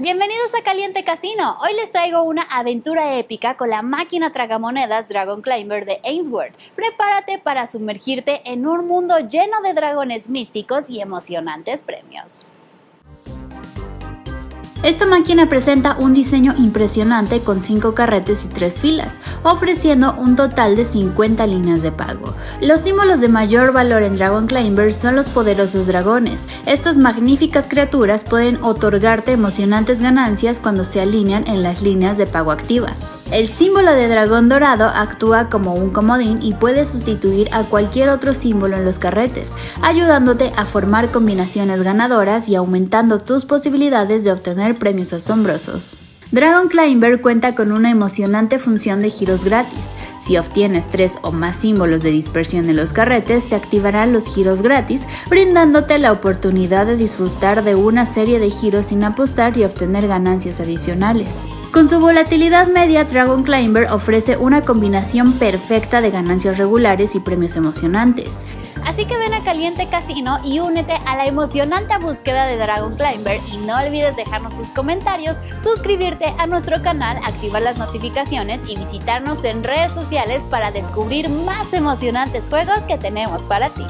Bienvenidos a Caliente Casino. Hoy les traigo una aventura épica con la máquina tragamonedas Dragon Climber de Ainsworth. Prepárate para sumergirte en un mundo lleno de dragones místicos y emocionantes premios. Esta máquina presenta un diseño impresionante con 5 carretes y 3 filas, ofreciendo un total de 50 líneas de pago. Los símbolos de mayor valor en Dragon Climber son los poderosos dragones. Estas magníficas criaturas pueden otorgarte emocionantes ganancias cuando se alinean en las líneas de pago activas. El símbolo de dragón dorado actúa como un comodín y puede sustituir a cualquier otro símbolo en los carretes, ayudándote a formar combinaciones ganadoras y aumentando tus posibilidades de premios asombrosos. Dragon Climber cuenta con una emocionante función de giros gratis. Si obtienes tres o más símbolos de dispersión en los carretes, se activarán los giros gratis, brindándote la oportunidad de disfrutar de una serie de giros sin apostar y obtener ganancias adicionales. Con su volatilidad media, Dragon Climber ofrece una combinación perfecta de ganancias regulares y premios emocionantes. Así que ven a Caliente Casino y únete a la emocionante búsqueda de Dragon Climber y no olvides dejarnos tus comentarios, suscribirte a nuestro canal, activar las notificaciones y visitarnos en redes sociales para descubrir más emocionantes juegos que tenemos para ti.